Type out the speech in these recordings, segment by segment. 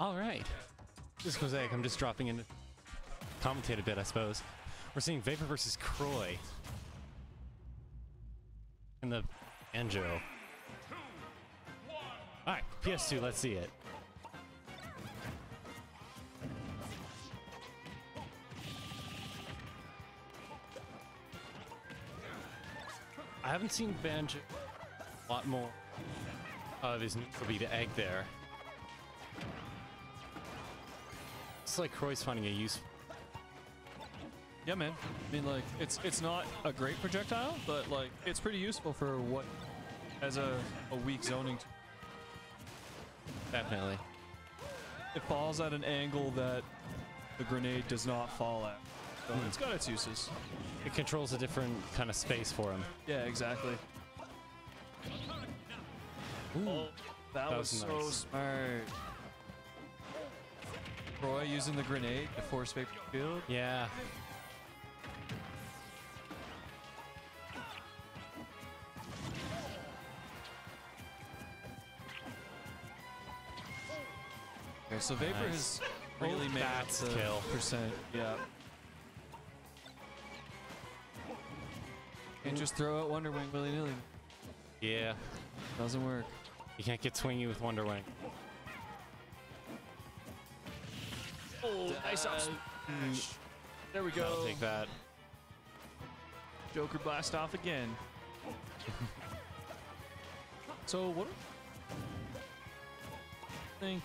All right. This is Mosaic. I'm just dropping in to commentate a bit, I suppose. We're seeing Vapor versus Croi. In the Banjo. Alright, PS2, let's see it. I haven't seen Banjo a lot more of his be the egg there. It's like Croi's finding a use. Yeah, man. I mean, like, it's it's not a great projectile, but like, it's pretty useful for what as a, a weak zoning. Definitely. It falls at an angle that the grenade does not fall at. So hmm. it's got its uses. It controls a different kind of space for him. Yeah, exactly. Oh, that, was, was so nice. smart. Croi using the grenade to force vapor field. Yeah. Okay, so vapor Nice. has really Oh, made up the kill. percent. Yeah. Can't just throw out Wonder Wing willy nilly. Yeah. Doesn't work. You can't get swingy with Wonder Wing. Oh, nice up There we go. I'll take that. Joker blast off again. so what? you think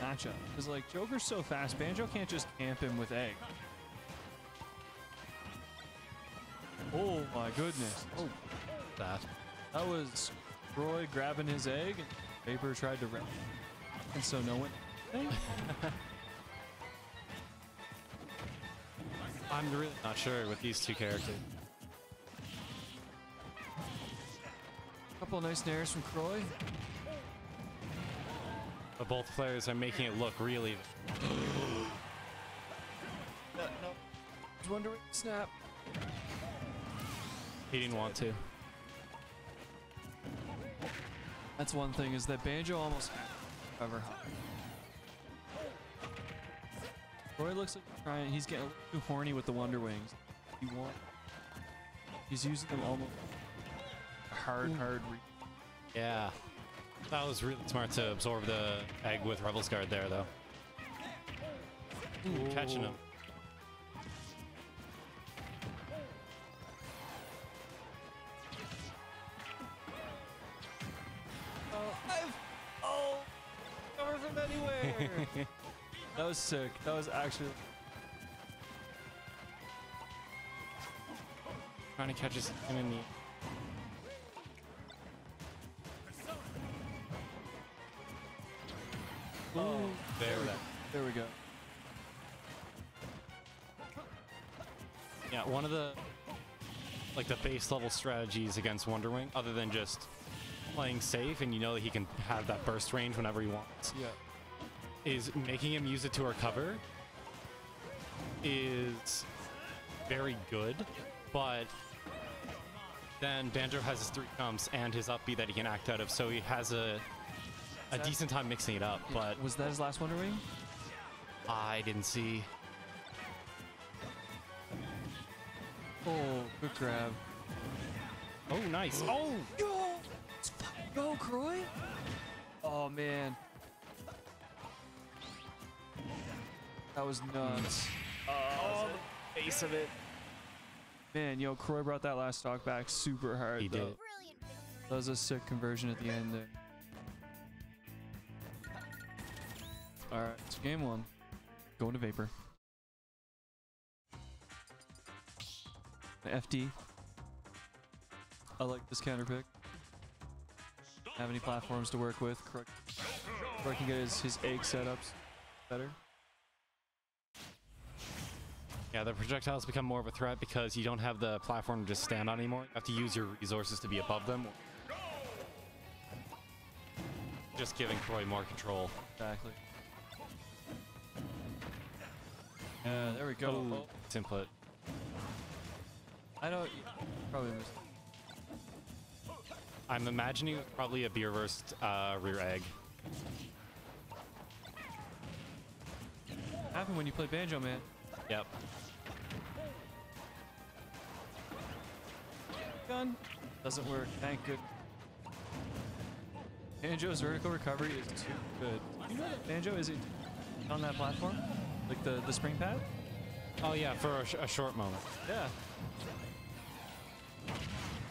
matchup because like Joker's so fast, Banjo can't just camp him with egg. Oh my goodness! Oh, That. that was Croi grabbing his egg, and Vapor tried to wrap, and so no one. I'm really not sure with these two characters. couple of nice snares from Croi. But both players are making it look really. Wonder Wing snap. He didn't want to. That's one thing is that Banjo almost cover high. Croi looks like trying. He's getting a little too horny with the Wonder Wings. He want. He's using them almost hard, hard. Re- Yeah. That was really smart to absorb the egg with Rebel's Guard there, though. Ooh, catching him. oh, I've, oh, cover from anywhere. that was sick. That was actually. Trying to catch us him in the. Oh, There we go. there we go. Yeah, one of the like the base level strategies against Wonder Wing, other than just playing safe and you know that he can have that burst range whenever he wants, Yeah. is making him use it to recover is very good, but then Banjo has his three jumps and his upbeat that he can act out of, so he has a a that- decent time mixing it up, but was that his last Wonder Wing? I didn't see Oh, good grab. Oh nice. Oh Yo! Let's fucking go, Croi! Oh, man. That was nuts. Oh, the face of it. Man, yo, Croi brought that last stock back super hard. He though. did. That was a sick conversion at the end there. Alright, so game one. Going to Vapor. FD. I like this counter pick. Have any platforms to work with. Crook, Crook can get his, his egg setups better. Yeah, the projectiles become more of a threat because you don't have the platform to just stand on anymore. You have to use your resources to be above them. Just giving Croi more control. Exactly. Yeah, there we go. Oh, It's input. I don't. Probably missed. I'm imagining probably a beer versed uh, rear egg. happened when you play banjo, man. Yep. Gun doesn't work. Thank good. Banjo's vertical recovery is too good. You know that Banjo is it on that platform, like the the spring pad? Oh yeah, for a, sh- a short moment. Yeah.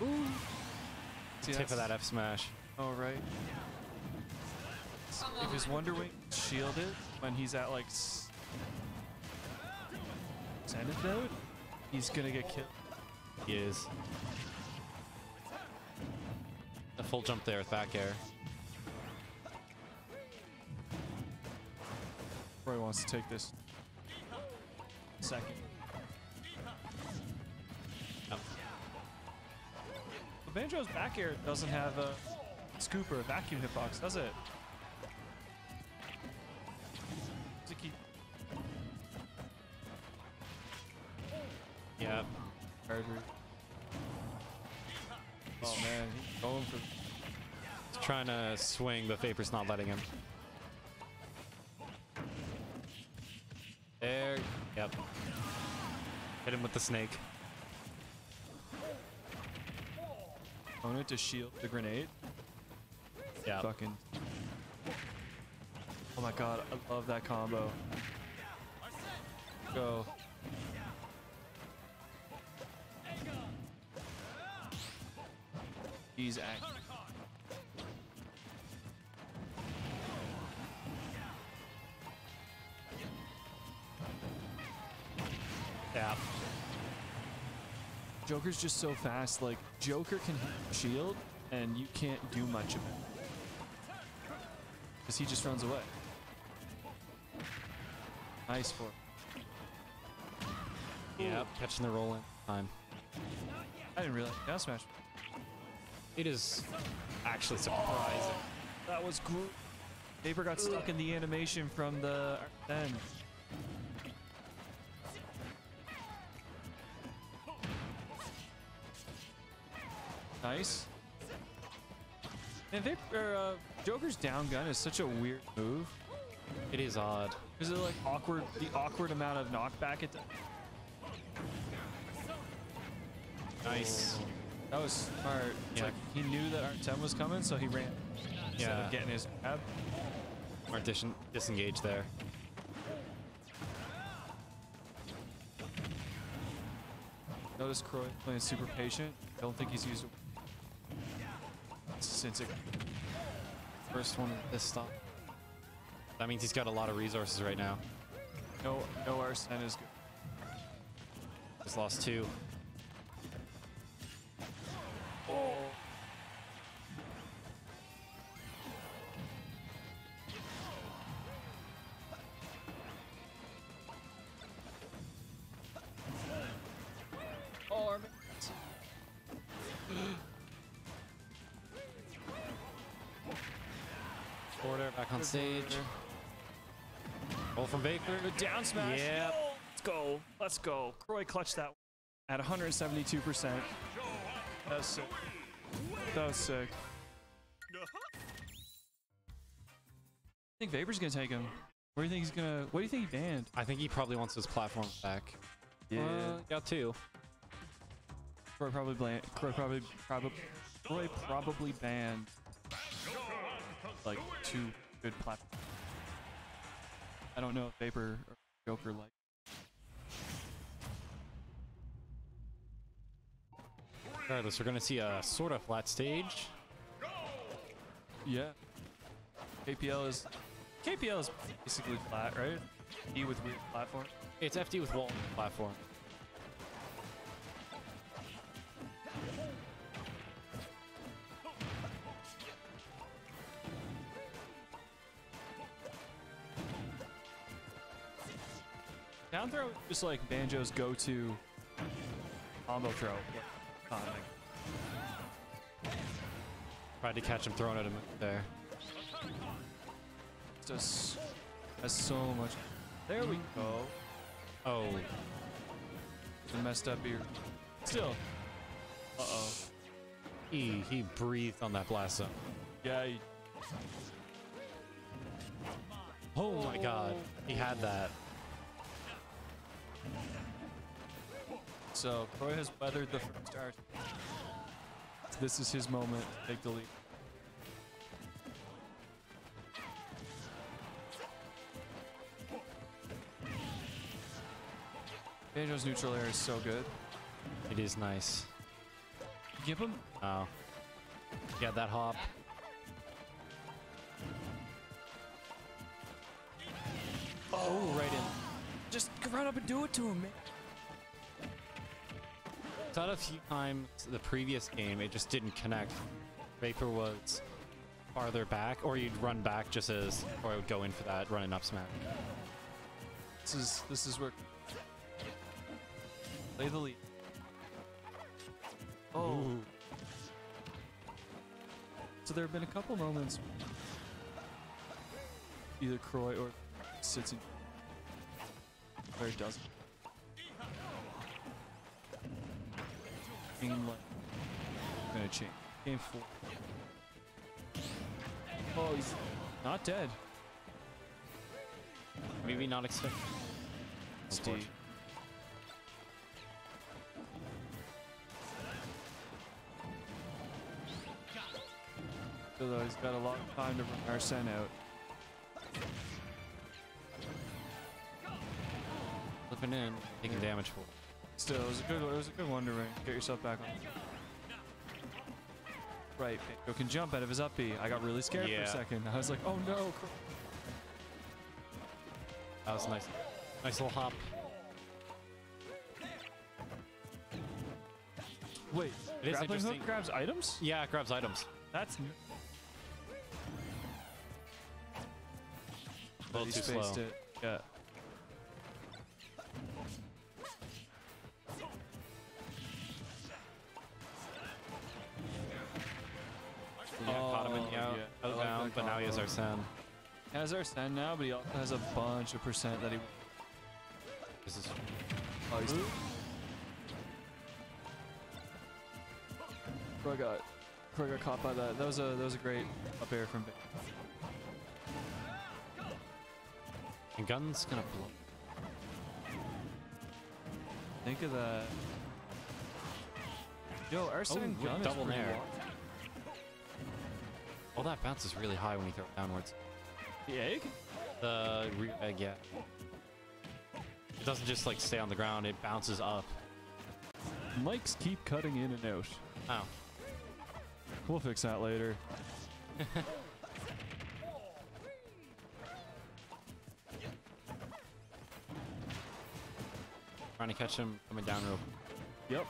Ooh. See, Tip of that F smash. Oh right. If his Wonder Wing shielded when he's at like mode, he's gonna get killed. He is. A full jump there with back air. Croi wants to take this second. Yep. The Banjo's back air doesn't have a scoop or a vacuum hitbox. Does it trying to swing, but Vapor's not letting him. There. Yep. Hit him with the snake. opponent to shield the grenade. Yeah. Fucking. Oh my god, I love that combo. Go. He's act. Yeah. Joker's just so fast. Like Joker can shield, and you can't do much of it because he just runs away. Nice for. Yep. Catching the roll in time. I didn't realize down smash. It is actually surprising. That was cool. Vapor got stuck in the animation from the then. Nice. And or, uh, Joker's down gun is such a weird move. It is odd. Is it like awkward? The awkward amount of knockback it. does? Nice. That was smart. It's Yeah. like he knew that Artem was coming, so he ran. Instead Yeah. of getting his grab. Or dis- disengage there. Notice Croi playing super patient. Don't think he's used since it first one. This stop. That means he's got a lot of resources right now. No, no Arsene is good. Just lost two. Order back on stage. Roll from Vapor. Good down smash. Yep. Yo, Let's go. Let's go. Croi clutched that at 172%. That was sick. That was sick. I think Vapor's gonna take him. Where do you think he's gonna? What do you think he banned? I think he probably wants his platforms back. Uh, got two. Croi probably banned. Croi probably probably Croi probably banned like two good platforms. I don't know if Vapor or Joker like. Regardless, we're gonna see a sort of flat stage. Yeah. KPL is KPL is basically flat, right? E with weird platform. It's FD with wall platform. Just like Banjo's go-to combo throw. Uh, like, Tried to catch him throwing at him there. just has so much. There we go. Oh, I messed up here. Still. Uh oh. he he breathed on that blast zone. Yeah. He, Oh my god, he had that. So Croi has weathered the first start. This is his moment to take the lead. Banjo's neutral air is so good. It is nice. Give him. Oh. Yeah, that hop. Oh, right in. Just run up and do it to him, man. Thought a few times the previous game it just didn't connect. Vapor was farther back, or you'd run back just as, or I would go in for that running up smack. This is this is where play the lead. Oh, Ooh. so there have been a couple moments either Croi or sits in where it doesn't. Game like gonna change. Game four. Oh, he's not dead. Maybe not expect. Steve. Though he's got a lot of time to run Arsene out. Flipping in, taking damage for. it. Still, it was a good, it was a good one to ring. Get yourself back on. Right, Banjo can jump out of his up B. I got really scared for a second. I was like, oh no. That was nice. Nice little hop. Wait, It is grappling hook grabs items? Yeah, it grabs items. That's n- A little too slow. it. Yeah. Yeah, he has. Arsene. He has now, but he also has a bunch of percent that he. This is Oh, he's. Croi got, Croi got caught by that. That was a that was a great up air from. And gun's gonna blow. Think of that. Yo, Arsene Oh, Gun double is pretty nair. wild. All that bounces really high when you throw it downwards. The egg? The rear egg, yeah. It doesn't just like stay on the ground; it bounces up. Mics keep cutting in and out. Oh, We'll fix that later. trying to catch him coming down real. quick. Yep.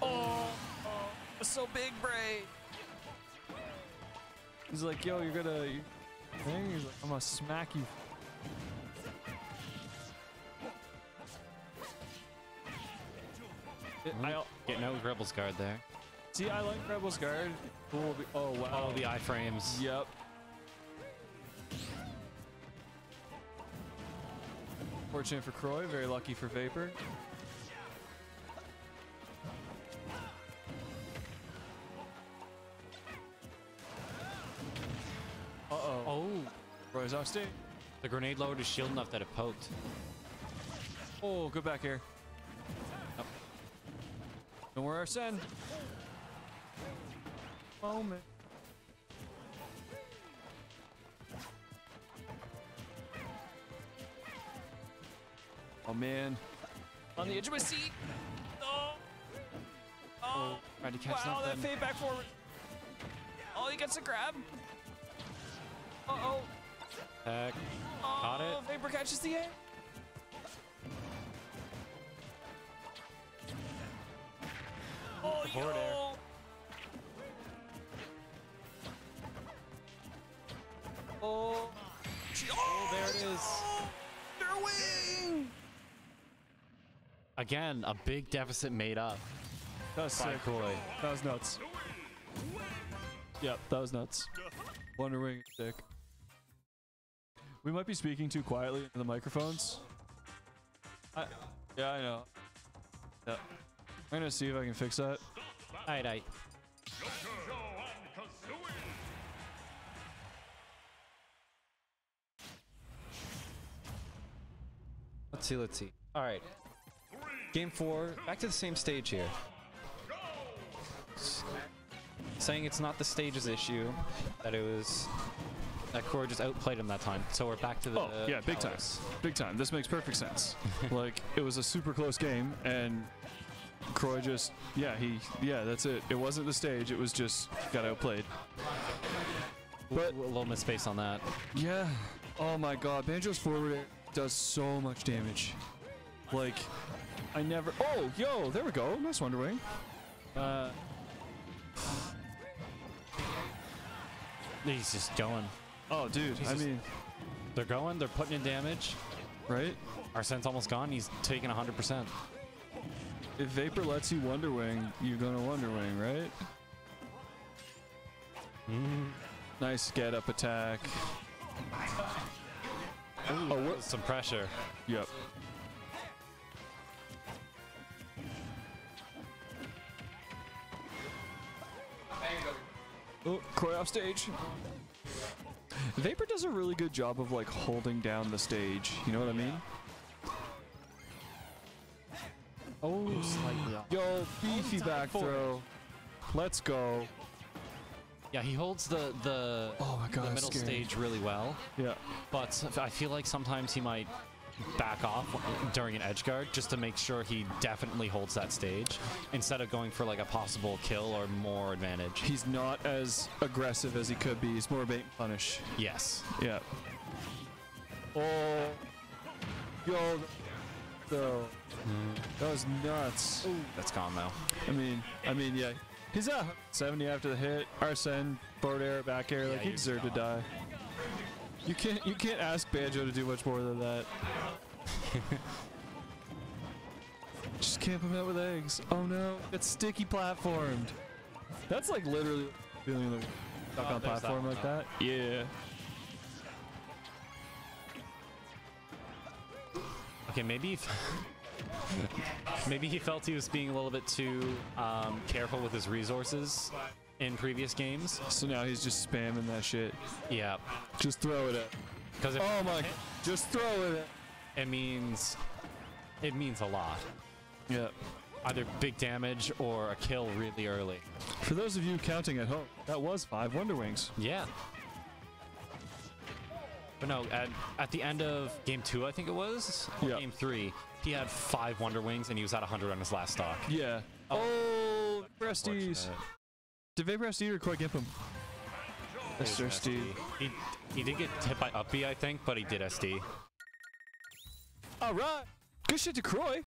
Oh, so big, Bray. He's like, yo, you're gonna. You, thing? He's like, I'm gonna smack you. It- I, al- Getting out with Rebel's guard there. see, I like Rebel's Guard. Cool. Oh, wow. Oh, the iframes. Yep. Fortunate for Croi, very lucky for Vapor. Croi's the grenade lowered his shield enough that it poked. Oh, good back here. Yep. Don't worry, Arsene. Moment. Oh man. On the edge of my seat. Oh. Oh. oh tried to catch wow, that fade back forward. Oh, he gets a grab. Uh-oh. Heck. Oh, Caught it. Vapor catches the air. Oh, Forward air. yo. Oh. oh. Oh, there it is. no. Their wing. Again, a big deficit made up That was by sick. Croi. That was nuts. Yep, that was nuts. Uh-huh. Wonder Wing sick. We might be speaking too quietly into the microphones. I, yeah, I know. Yeah. I'm gonna see if I can fix that. Aye, aye. let's see, let's see. All right. Game four, back to the same stage here. Saying it's not the stage's issue, that it was that Croi just outplayed him that time. So we're back to the Oh, yeah, big time. Big time. This makes perfect sense. like, it was a super close game, and Croi just, yeah, he, yeah, that's it. It wasn't the stage, it was just got outplayed. But- a little misspace on that. Yeah. Oh my god, Banjo's forward does so much damage. Like, I never. Oh, yo, there we go. Nice Wonder Wing. Uh, He's just going. Oh, dude. I mean, They're going. They're putting in damage. right? Arsene's almost gone. He's taking 100%. If Vapor lets you Wonder Wing, you're gonna Wonder Wing, right? Mm. Nice get up attack. Oh, what? Some pressure. Yep. Oh, Croi off stage. Vapor does a really good job of like holding down the stage. You know what I mean? Oh, slightly off. Yo, beefy back throw. Let's go. Yeah, he holds the the, Oh my god, the middle stage really well, Yeah. but I feel like sometimes he might back off during an edge guard just to make sure he definitely holds that stage instead of going for like a possible kill or more advantage. He's not as aggressive as he could be. He's more bait and punish. Yes. Yeah. Oh. Yo. So. That was nuts. That's gone though. I mean, I mean, yeah. He's at 70 after the hit. Arsene, forward air, back air. Like he deserved to die. You can't, you can't ask Banjo to do much more than that. Just camp him out with eggs. Oh no, it's sticky platformed. That's like literally feeling like stuck Oh, on that platform one, like that. Yeah. Okay, maybe if maybe he felt he was being a little bit too um, careful with his resources in previous games. So now he's just spamming that shit. Yeah, Just throw it at. because Oh my! Just throw it at. it means it means a lot. Yeah. Either big damage or a kill really early. For those of you counting at home, that was five Wonder Wings. Yeah. But no, at, at the end of game two, I think it was, or Yeah. game three, he had five Wonder Wings and he was at 100 on his last stock. Yeah. Oh. oh Fortunate. Did Vapor SD or Croi Gimp him? Mr. SD. He, he did get hit by Uppy, I think, but he did SD. All right. Good shit to Croi.